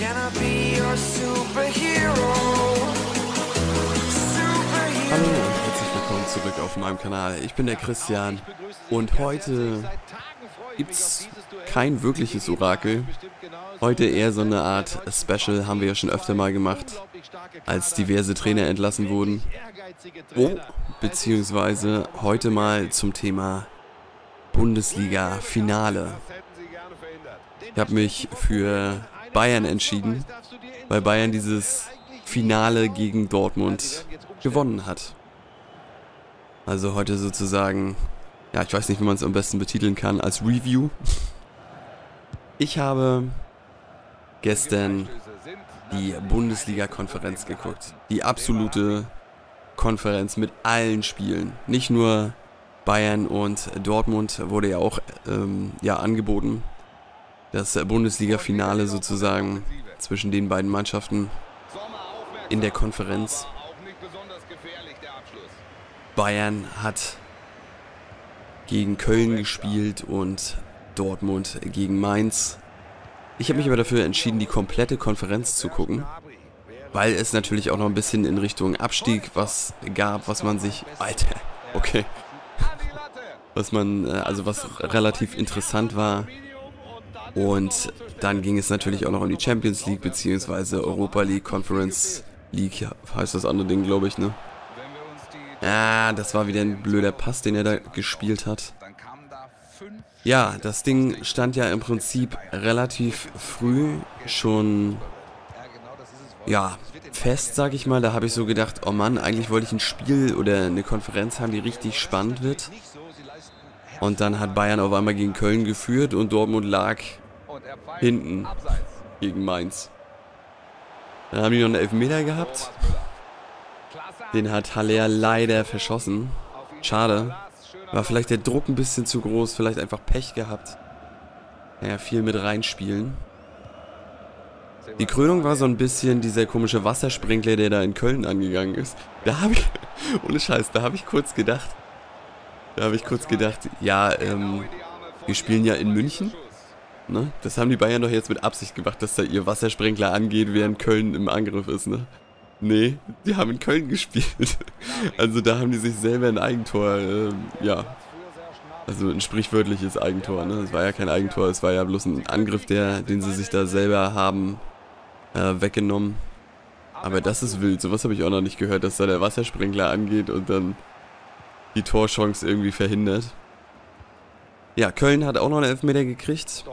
Hallo und herzlich willkommen zurück auf meinem Kanal. Ich bin der Christian und heute gibt's kein wirkliches Orakel. Heute eher so eine Art Special, haben wir ja schon öfter mal gemacht, als diverse Trainer entlassen wurden. Oh, beziehungsweise heute mal zum Thema Bundesliga-Finale. Ich habe mich für Bayern entschieden, weil Bayern dieses Finale gegen Dortmund gewonnen hat. Also heute sozusagen, ja, ich weiß nicht, wie man es am besten betiteln kann, als Review. Ich habe gestern die Bundesliga-Konferenz geguckt. Die absolute Konferenz mit allen Spielen. Nicht nur Bayern und Dortmund wurde ja auch ähm, ja, angeboten. Das Bundesliga-Finale sozusagen zwischen den beiden Mannschaften in der Konferenz. Bayern hat gegen Köln gespielt und Dortmund gegen Mainz. Ich habe mich aber dafür entschieden, die komplette Konferenz zu gucken, weil es natürlich auch noch ein bisschen in Richtung Abstieg was gab, was man sich... Alter, okay. Was man, äh, also was relativ interessant war. Und dann ging es natürlich auch noch um die Champions League beziehungsweise Europa League, Conference League heißt das andere Ding, glaube ich, ne? Ah, das war wieder ein blöder Pass, den er da gespielt hat. Ja, das Ding stand ja im Prinzip relativ früh schon, ja, fest, sag ich mal. Da habe ich so gedacht, oh Mann, eigentlich wollte ich ein Spiel oder eine Konferenz haben, die richtig spannend wird. Und dann hat Bayern auf einmal gegen Köln geführt und Dortmund lag hinten gegen Mainz. Dann haben die noch einen Elfmeter gehabt. Den hat Haller leider verschossen. Schade. War vielleicht der Druck ein bisschen zu groß, vielleicht einfach Pech gehabt. Naja, viel mit reinspielen. Die Krönung war so ein bisschen dieser komische Wassersprinkler, der da in Köln angegangen ist. Da habe ich, ohne Scheiß, da habe ich kurz gedacht. Da habe ich kurz gedacht, ja, ähm, wir spielen ja in München. Ne? Das haben die Bayern doch jetzt mit Absicht gemacht, dass da ihr Wassersprinkler angeht, während Köln im Angriff ist, ne? Nee, die haben in Köln gespielt. Also da haben die sich selber ein Eigentor, äh, ja. Also ein sprichwörtliches Eigentor, ne? Es war ja kein Eigentor, es war ja bloß ein Angriff, der, den sie sich da selber haben äh, weggenommen. Aber das ist wild, sowas habe ich auch noch nicht gehört, dass da der Wassersprinkler angeht und dann die Torchance irgendwie verhindert. Ja, Köln hat auch noch einen Elfmeter gekriegt.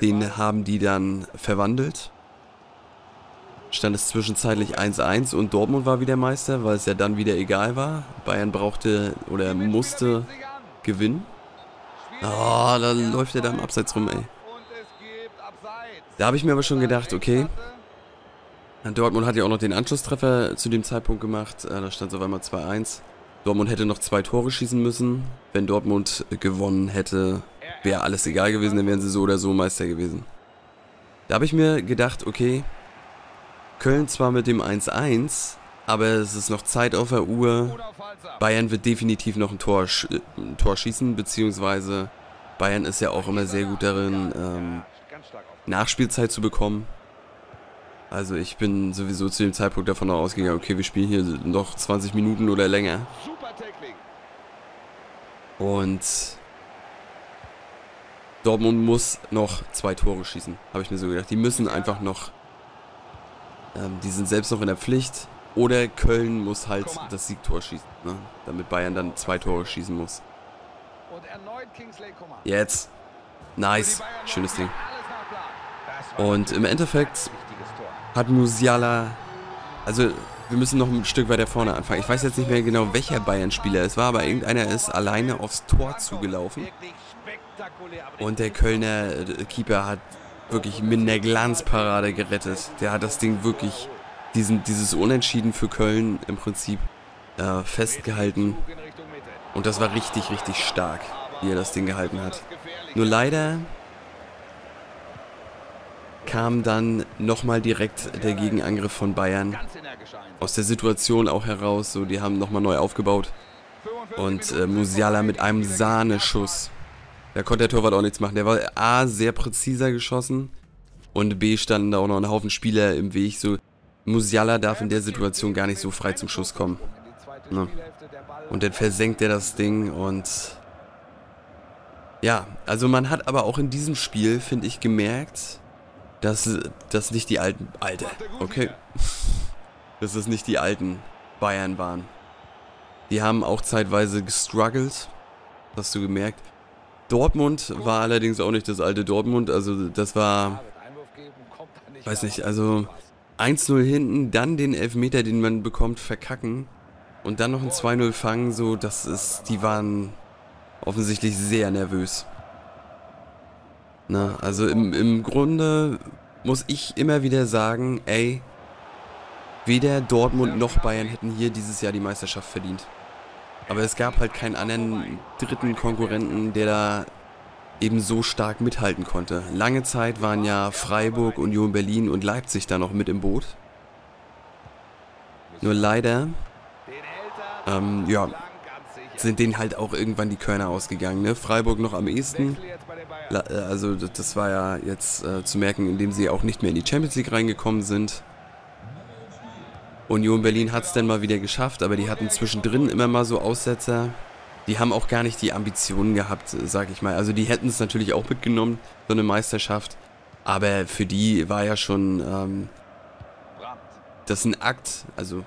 Den haben die dann verwandelt stand es zwischenzeitlich 1-1 und Dortmund war wieder Meister, weil es ja dann wieder egal war. Bayern brauchte oder musste gewinnen. Oh, da läuft er da im Abseits rum, ey. Da habe ich mir aber schon gedacht, okay. Dortmund hat ja auch noch den Anschlusstreffer zu dem Zeitpunkt gemacht. Äh, da stand es auf einmal 2-1. Dortmund hätte noch zwei Tore schießen müssen. Wenn Dortmund gewonnen hätte, wäre alles egal gewesen, dann wären sie so oder so Meister gewesen. Da habe ich mir gedacht, okay, Köln zwar mit dem 1-1, aber es ist noch Zeit auf der Uhr. Bayern wird definitiv noch ein Tor, sch äh, ein Tor schießen, beziehungsweise Bayern ist ja auch immer sehr gut darin, ähm, Nachspielzeit zu bekommen. Also ich bin sowieso zu dem Zeitpunkt davon ausgegangen, okay, wir spielen hier noch 20 Minuten oder länger. Und Dortmund muss noch zwei Tore schießen, habe ich mir so gedacht. Die müssen einfach noch ähm, die sind selbst noch in der Pflicht. Oder Köln muss halt das Siegtor schießen, ne? damit Bayern dann zwei Tore schießen muss. Jetzt. Nice. Schönes Ding. Und im Endeffekt hat Musiala... Also, wir müssen noch ein Stück weiter vorne anfangen. Ich weiß jetzt nicht mehr genau, welcher Bayern-Spieler es war, aber irgendeiner ist alleine aufs Tor zugelaufen. Und der Kölner äh, Keeper hat wirklich mit einer Glanzparade gerettet. Der hat das Ding wirklich, diesen, dieses Unentschieden für Köln im Prinzip äh, festgehalten. Und das war richtig, richtig stark, wie er das Ding gehalten hat. Nur leider kam dann nochmal direkt der Gegenangriff von Bayern. Aus der Situation auch heraus, so die haben nochmal neu aufgebaut. Und äh, Musiala mit einem Sahneschuss da konnte der Torwart auch nichts machen. Der war A, sehr präziser geschossen Und B standen da auch noch ein Haufen Spieler im Weg. So, Musiala darf in der Situation gar nicht so frei zum Schuss kommen. Ne? Und dann versenkt er das Ding und... Ja, also man hat aber auch in diesem Spiel, finde ich, gemerkt, dass das nicht die alten... Alte, okay. dass es nicht die alten Bayern waren. Die haben auch zeitweise gestruggelt. Hast du gemerkt. Dortmund war allerdings auch nicht das alte Dortmund. Also das war... Weiß nicht, also 1-0 hinten, dann den Elfmeter, den man bekommt, verkacken. Und dann noch ein 2-0 fangen, so, das ist... Die waren offensichtlich sehr nervös. Na, also im, im Grunde muss ich immer wieder sagen, ey, weder Dortmund noch Bayern hätten hier dieses Jahr die Meisterschaft verdient. Aber es gab halt keinen anderen dritten Konkurrenten, der da eben so stark mithalten konnte. Lange Zeit waren ja Freiburg, Union Berlin und Leipzig da noch mit im Boot. Nur leider, ähm, ja, sind denen halt auch irgendwann die Körner ausgegangen. Ne? Freiburg noch am ehesten. Äh, also das war ja jetzt äh, zu merken, indem sie auch nicht mehr in die Champions League reingekommen sind. Union Berlin hat es dann mal wieder geschafft, aber die hatten zwischendrin immer mal so Aussetzer. Die haben auch gar nicht die Ambitionen gehabt, sag ich mal. Also die hätten es natürlich auch mitgenommen, so eine Meisterschaft. Aber für die war ja schon ähm, das ein Akt, also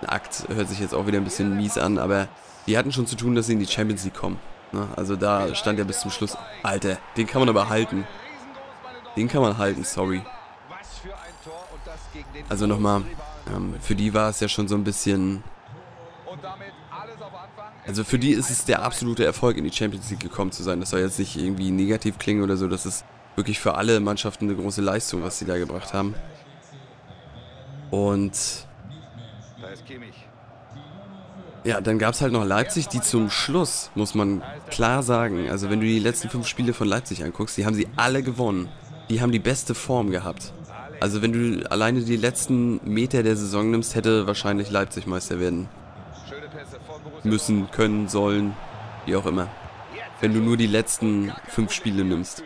ein Akt hört sich jetzt auch wieder ein bisschen mies an, aber die hatten schon zu tun, dass sie in die Champions League kommen. Ne? Also da stand ja bis zum Schluss, Alter, den kann man aber halten. Den kann man halten, sorry. Also nochmal, ähm, für die war es ja schon so ein bisschen... Also für die ist es der absolute Erfolg, in die Champions League gekommen zu sein. Das soll jetzt nicht irgendwie negativ klingen oder so. Das ist wirklich für alle Mannschaften eine große Leistung, was sie da gebracht haben. Und... Ja, dann gab es halt noch Leipzig, die zum Schluss, muss man klar sagen, also wenn du die letzten fünf Spiele von Leipzig anguckst, die haben sie alle gewonnen. Die haben die beste Form gehabt. Also wenn du alleine die letzten Meter der Saison nimmst, hätte wahrscheinlich Leipzig Meister werden müssen, können, sollen, wie auch immer. Wenn du nur die letzten fünf Spiele nimmst.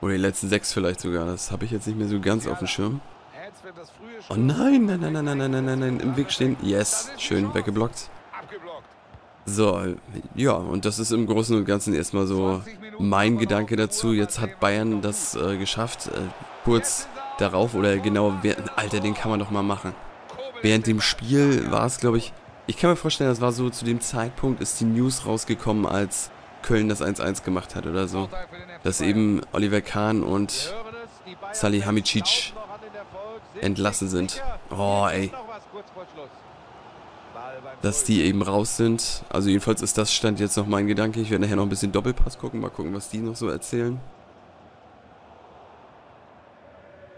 Oder die letzten sechs vielleicht sogar. Das habe ich jetzt nicht mehr so ganz auf dem Schirm. Oh nein, nein, nein, nein, nein, nein, nein, nein, nein, im Weg stehen. Yes, schön weggeblockt. So, ja, und das ist im Großen und Ganzen erstmal so mein Gedanke dazu. Jetzt hat Bayern das äh, geschafft. Äh, kurz darauf oder genau, während, Alter, den kann man doch mal machen. Während dem Spiel war es, glaube ich, ich kann mir vorstellen, das war so zu dem Zeitpunkt, ist die News rausgekommen, als Köln das 1-1 gemacht hat oder so. Dass eben Oliver Kahn und Salihamidzic entlassen sind. Oh, ey dass die eben raus sind. Also jedenfalls ist das Stand jetzt noch mein Gedanke. Ich werde nachher noch ein bisschen Doppelpass gucken, mal gucken, was die noch so erzählen.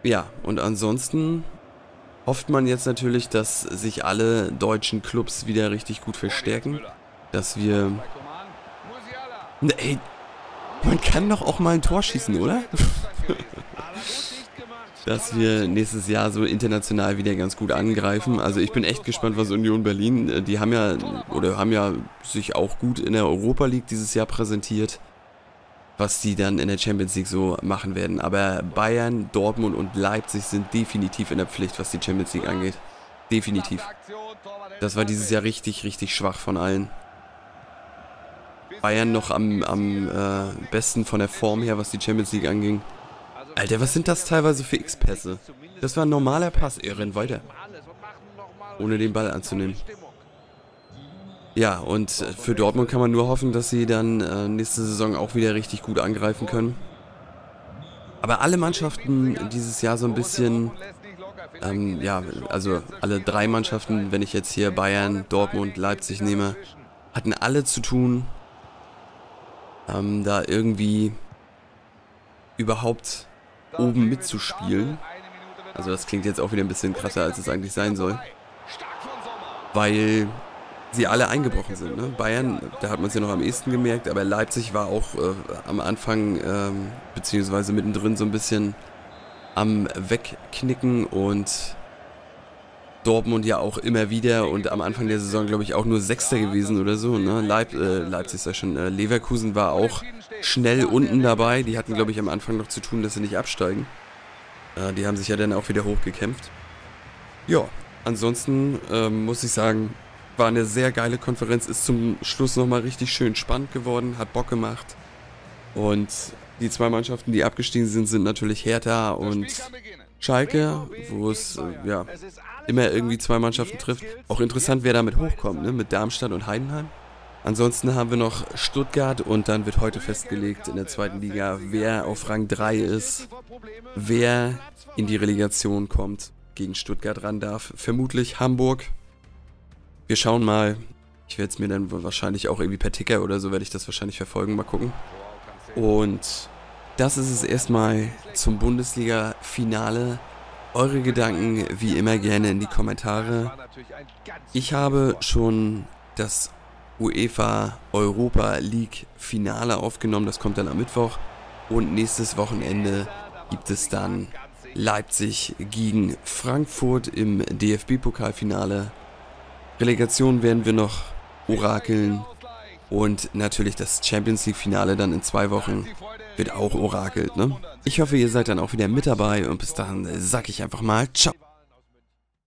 Ja, und ansonsten hofft man jetzt natürlich, dass sich alle deutschen Clubs wieder richtig gut verstärken. Dass wir... Ne, ey, man kann doch auch mal ein Tor schießen, oder? dass wir nächstes Jahr so international wieder ganz gut angreifen. Also ich bin echt gespannt, was Union Berlin, äh, die haben ja oder haben ja sich auch gut in der Europa League dieses Jahr präsentiert, was die dann in der Champions League so machen werden. Aber Bayern, Dortmund und Leipzig sind definitiv in der Pflicht, was die Champions League angeht. Definitiv. Das war dieses Jahr richtig, richtig schwach von allen. Bayern noch am, am äh, besten von der Form her, was die Champions League anging. Alter, was sind das teilweise für X-Pässe? Das war ein normaler Pass. Er rennt weiter. Ohne den Ball anzunehmen. Ja, und für Dortmund kann man nur hoffen, dass sie dann äh, nächste Saison auch wieder richtig gut angreifen können. Aber alle Mannschaften dieses Jahr so ein bisschen, ähm, ja, also alle drei Mannschaften, wenn ich jetzt hier Bayern, Dortmund, Leipzig nehme, hatten alle zu tun, ähm, da irgendwie überhaupt oben mitzuspielen. Also das klingt jetzt auch wieder ein bisschen krasser, als es eigentlich sein soll. Weil sie alle eingebrochen sind. Ne? Bayern, da hat man es ja noch am ehesten gemerkt, aber Leipzig war auch äh, am Anfang, ähm, beziehungsweise mittendrin so ein bisschen am Wegknicken und Dortmund ja auch immer wieder und am Anfang der Saison, glaube ich, auch nur Sechster gewesen oder so. Ne? Leip, äh, Leipzig ist ja schon. Äh, Leverkusen war auch schnell unten dabei. Die hatten, glaube ich, am Anfang noch zu tun, dass sie nicht absteigen. Äh, die haben sich ja dann auch wieder hochgekämpft. Ja, ansonsten ähm, muss ich sagen, war eine sehr geile Konferenz. Ist zum Schluss nochmal richtig schön spannend geworden, hat Bock gemacht. Und die zwei Mannschaften, die abgestiegen sind, sind natürlich Hertha und Schalke, wo es äh, ja immer irgendwie zwei Mannschaften trifft. Auch interessant, wer damit hochkommt, ne? mit Darmstadt und Heidenheim. Ansonsten haben wir noch Stuttgart und dann wird heute festgelegt in der zweiten Liga, wer auf Rang 3 ist, wer in die Relegation kommt, gegen Stuttgart ran darf. Vermutlich Hamburg. Wir schauen mal. Ich werde es mir dann wahrscheinlich auch irgendwie per Ticker oder so werde ich das wahrscheinlich verfolgen. Mal gucken. Und das ist es erstmal zum Bundesliga-Finale. Eure Gedanken wie immer gerne in die Kommentare. Ich habe schon das UEFA Europa League Finale aufgenommen. Das kommt dann am Mittwoch. Und nächstes Wochenende gibt es dann Leipzig gegen Frankfurt im DFB-Pokalfinale. Relegation werden wir noch orakeln. Und natürlich das Champions League-Finale dann in zwei Wochen wird auch orakelt, ne? Ich hoffe, ihr seid dann auch wieder mit dabei und bis dahin sag ich einfach mal ciao.